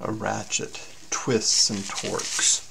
a ratchet twists and torques.